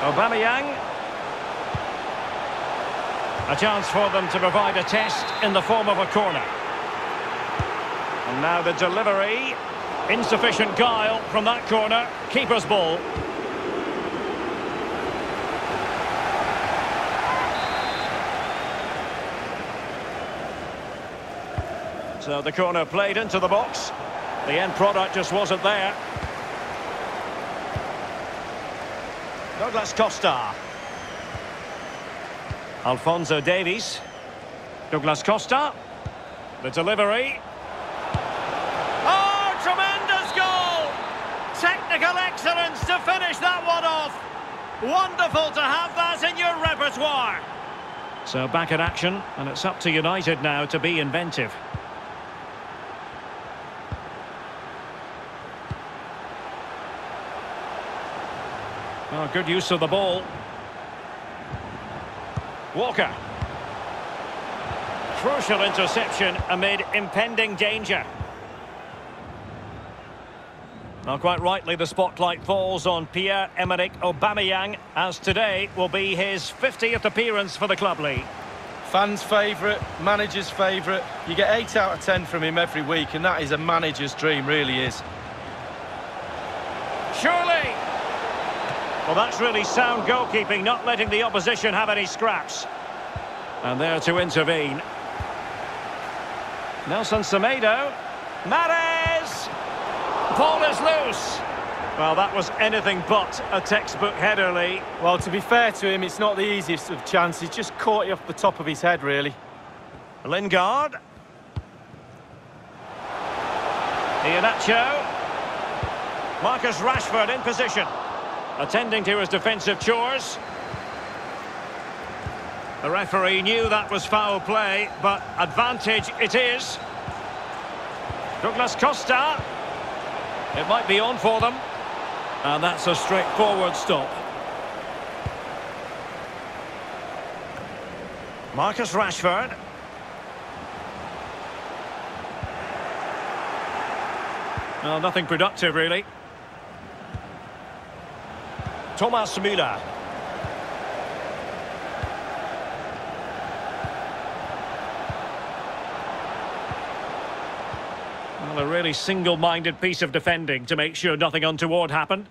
Aubameyang. A chance for them to provide a test in the form of a corner. And now the delivery. Insufficient guile from that corner. Keeper's ball. So the corner played into the box. The end product just wasn't there. Douglas Costa. Alfonso Davies. Douglas Costa. The delivery. Oh, tremendous goal! Technical excellence to finish that one off. Wonderful to have that in your repertoire. So back in action, and it's up to United now to be inventive. Oh, good use of the ball. Walker. Crucial interception amid impending danger. Now, quite rightly, the spotlight falls on Pierre-Emerick Aubameyang, as today will be his 50th appearance for the club league. Fans' favourite, manager's favourite. You get 8 out of 10 from him every week, and that is a manager's dream, really is. Surely! Well, that's really sound goalkeeping, not letting the opposition have any scraps. And there to intervene. Nelson Semedo. Mahrez! Ball is loose. Well, that was anything but a textbook header, Lee. Well, to be fair to him, it's not the easiest of chances. Just caught you off the top of his head, really. Lingard. Iheanacho. Marcus Rashford in position. Attending to his defensive chores. The referee knew that was foul play, but advantage it is. Douglas Costa. It might be on for them. And that's a straightforward stop. Marcus Rashford. Well, nothing productive, really. Thomas Müller. Well, a really single-minded piece of defending to make sure nothing untoward happened.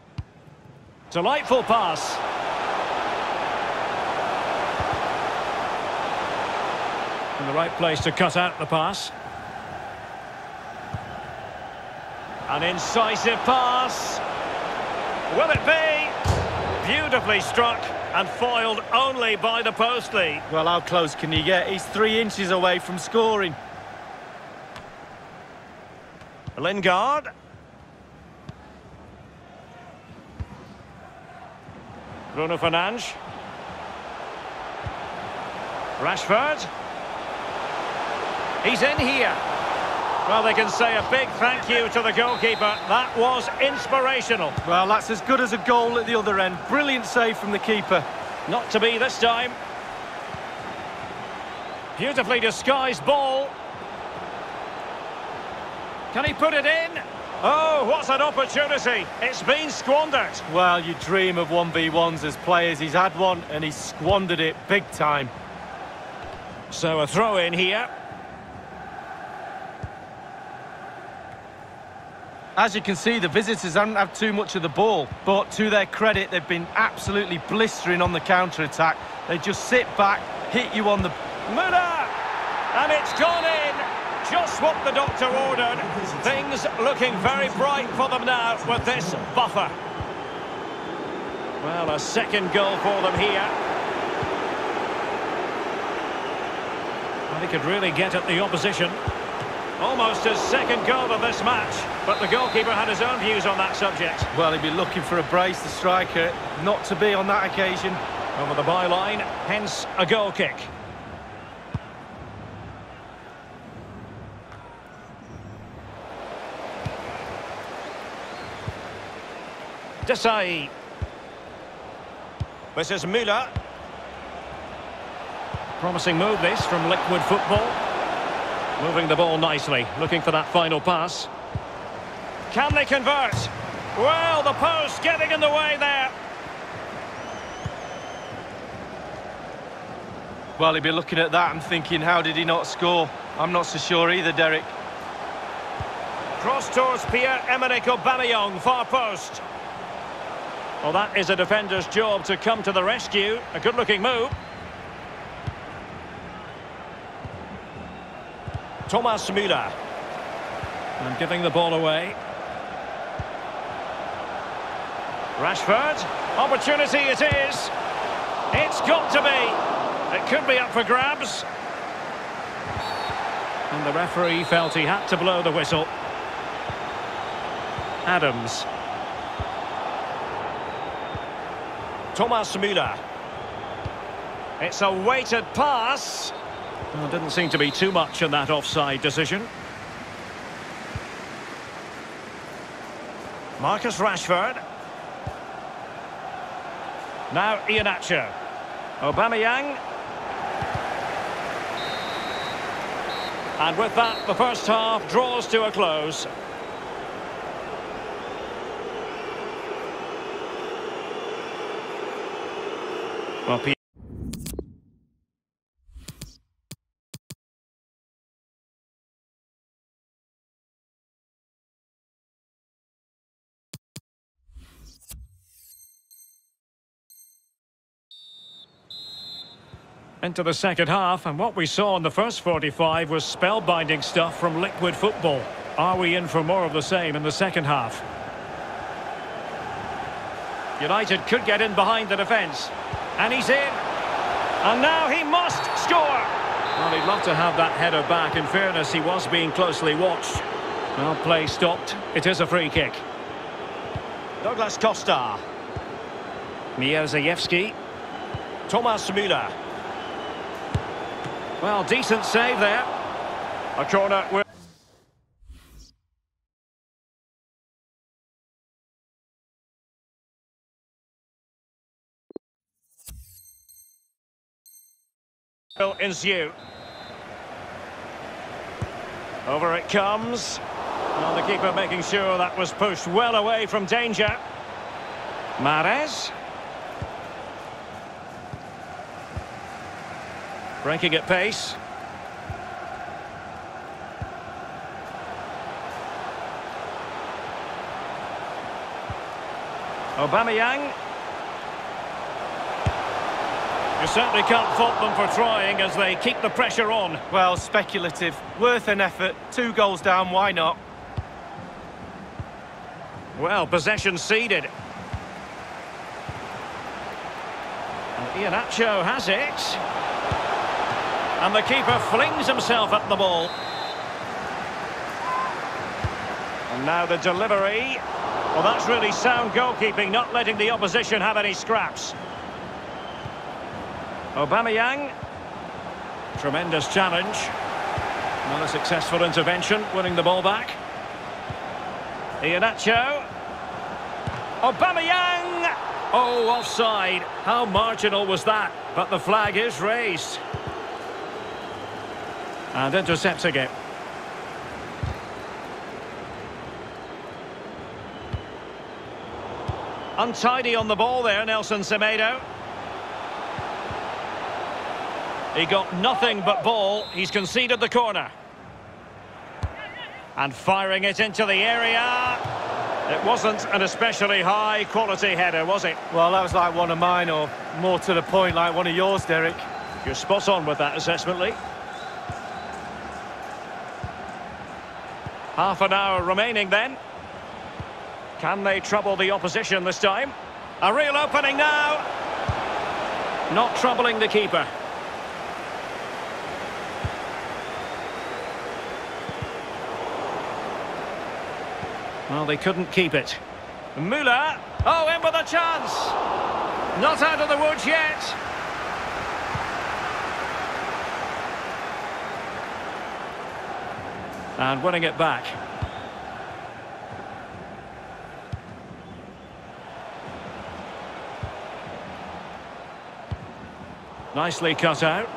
Delightful pass. In the right place to cut out the pass. An incisive pass. Will it be? Beautifully struck and foiled only by the post Lee. Well, how close can he get? He's three inches away from scoring. Lingard. Bruno Fernandes. Rashford. He's in here. Well, they can say a big thank you to the goalkeeper. That was inspirational. Well, that's as good as a goal at the other end. Brilliant save from the keeper. Not to be this time. Beautifully disguised ball. Can he put it in? Oh, what's an opportunity. It's been squandered. Well, you dream of 1v1s as players. He's had one and he's squandered it big time. So a throw in here. As you can see, the visitors haven't had too much of the ball, but to their credit, they've been absolutely blistering on the counter-attack. They just sit back, hit you on the... Müller! And it's gone in! Just what the doctor ordered. Things looking very bright for them now with this buffer. Well, a second goal for them here. He could really get at the opposition. Almost his second goal of this match, but the goalkeeper had his own views on that subject. Well, he'd be looking for a brace, the striker, not to be on that occasion. Over the byline, hence a goal kick. Desai. This is Müller. Promising move this from Liquid Football. Moving the ball nicely, looking for that final pass. Can they convert? Well, the post getting in the way there. Well, he'd be looking at that and thinking, how did he not score? I'm not so sure either, Derek. Cross towards Pierre-Emerick Aubameyang, far post. Well, that is a defender's job to come to the rescue. A good-looking move. Thomas Müller. And giving the ball away. Rashford. Opportunity it is. It's got to be. It could be up for grabs. And the referee felt he had to blow the whistle. Adams. Thomas Müller. It's a weighted pass. Well, didn't seem to be too much in that offside decision. Marcus Rashford. Now Iheanacho. Aubameyang. And with that, the first half draws to a close. Well, into the second half and what we saw in the first 45 was spellbinding stuff from liquid football. Are we in for more of the same in the second half? United could get in behind the defence. And he's in. And now he must score. Well, he'd love to have that header back. In fairness, he was being closely watched. Well, play stopped. It is a free kick. Douglas Costa. Mierzejewski. Thomas Müller. Well, decent save there. A corner with... will ensue. Over it comes. Well, the keeper making sure that was pushed well away from danger. Mahrez. Breaking at pace. Aubameyang. You certainly can't fault them for trying as they keep the pressure on. Well, speculative. Worth an effort. Two goals down, why not? Well, possession ceded. And Iheanacho has it. And the keeper flings himself at the ball. And now the delivery. Well, that's really sound goalkeeping, not letting the opposition have any scraps. Aubameyang. Tremendous challenge. Not a successful intervention, winning the ball back. Iheanacho. Aubameyang! Oh, offside. How marginal was that? But the flag is raised. And intercepting it. Untidy on the ball there, Nelson Semedo. He got nothing but ball. He's conceded the corner. And firing it into the area. It wasn't an especially high quality header, was it? Well, that was like one of mine, or more to the point, like one of yours, Derek. You're spot on with that assessment, Lee. Half an hour remaining then. Can they trouble the opposition this time? A real opening now. Not troubling the keeper. Well, they couldn't keep it. Müller. Oh, in with a chance. Not out of the woods yet. And winning it back. Nicely cut out.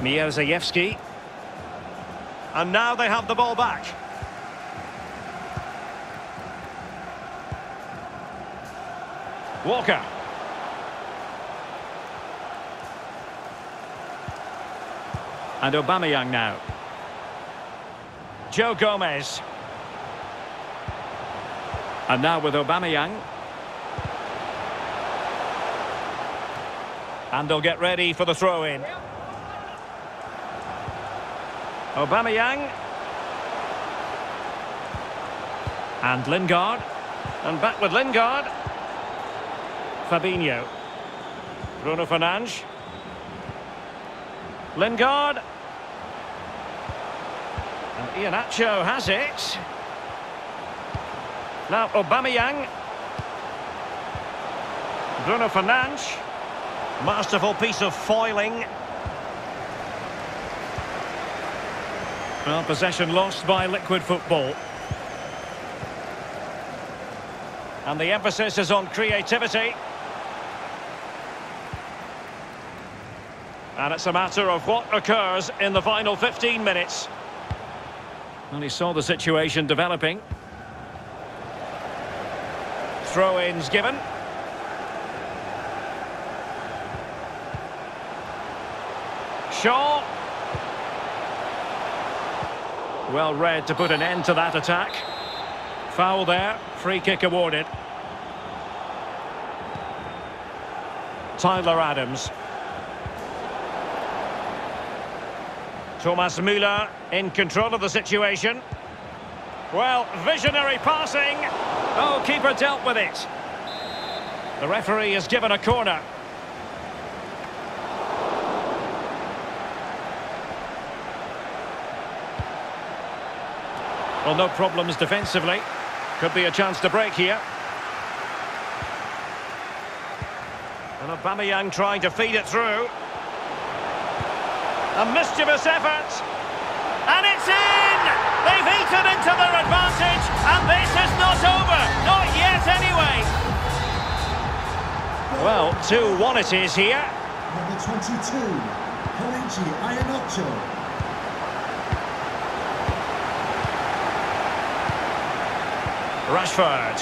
Mierzejewski. And now they have the ball back. Walker. And Aubameyang now. Joe Gomez. And now with Aubameyang. And they'll get ready for the throw-in. Aubameyang. And Lingard. And back with Lingard. Fabinho. Bruno Fernandes. Lingard. And Iheanacho has it. Now Aubameyang. Bruno Fernandes. Masterful piece of foiling. Well, possession lost by Liquid Football. And the emphasis is on creativity. And it's a matter of what occurs in the final 15 minutes. And he saw the situation developing. Throw-ins given. Shaw. Well read to put an end to that attack. Foul there. Free kick awarded. Tyler Adams. Thomas Müller in control of the situation. Well, visionary passing. Oh, keeper dealt with it. The referee has given a corner. Well, no problems defensively. Could be a chance to break here. And Aubameyang trying to feed it through. A mischievous effort. And it's in! They've eaten into their advantage, and this is not over. Not yet, anyway. Well, 2-1 it is here. Number 22, Kelechi Iheanacho. Rashford.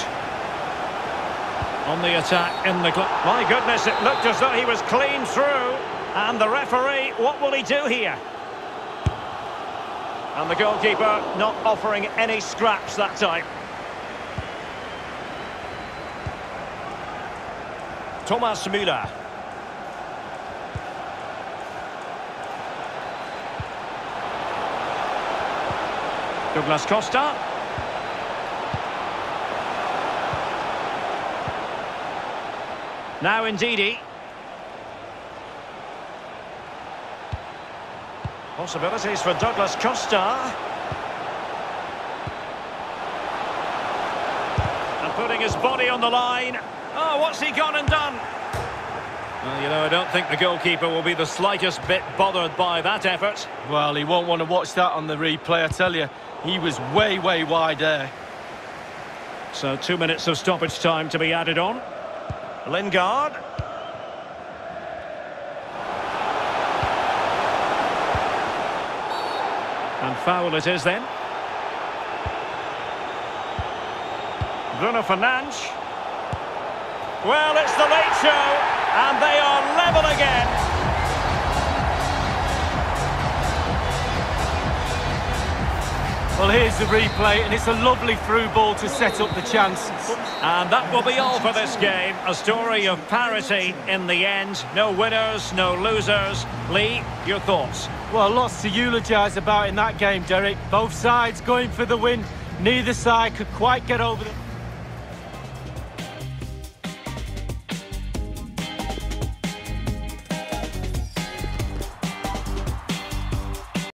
On the attack in the... My goodness, it looked as though he was clean through. And the referee, what will he do here? And the goalkeeper not offering any scraps that time. Thomas Müller. Douglas Costa. Now Ndidi. Possibilities for Douglas Costa. And putting his body on the line. Oh, what's he gone and done? Well, you know, I don't think the goalkeeper will be the slightest bit bothered by that effort. Well, he won't want to watch that on the replay, I tell you. He was way, way wide there. So two minutes of stoppage time to be added on. Lingard. And foul it is then. Bruno Fernandes. Well, it's the late show, and they are level again. Well, here's the replay, and it's a lovely through ball to set up the chances. And that will be all for this game. A story of parity in the end. No winners, no losers. Lee, your thoughts? Well, lots to eulogise about in that game, Derek. Both sides going for the win. Neither side could quite get over the...